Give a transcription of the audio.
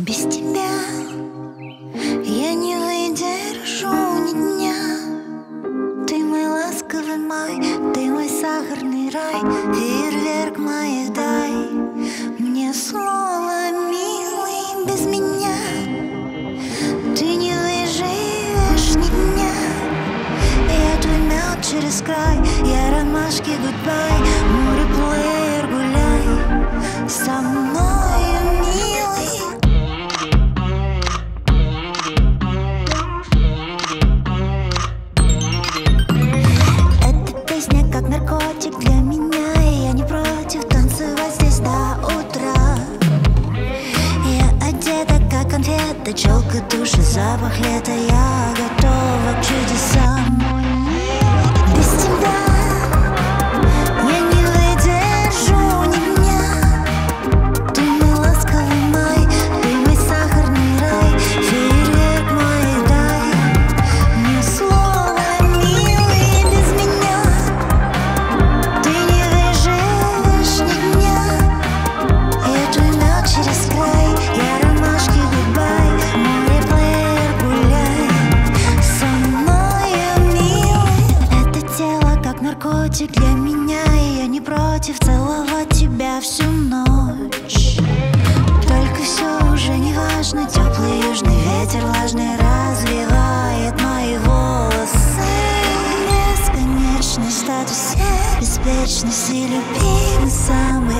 без тебя. Я не выдержу ни дня. Ты мой ласковый май, ты мой сахарный рай. Фейерверк мой дай. Мне слово милый без меня. Ты не выживешь ни дня. Я твой мед через край, я ромашки гудбай. Море плеер гуляй. Со мной души запах лета я наркотик для меня И я не против целовать тебя всю ночь. Только все уже не важно Теплый южный ветер влажный развивает мои волосы. Бесконечный статус, беспечность и любимый самый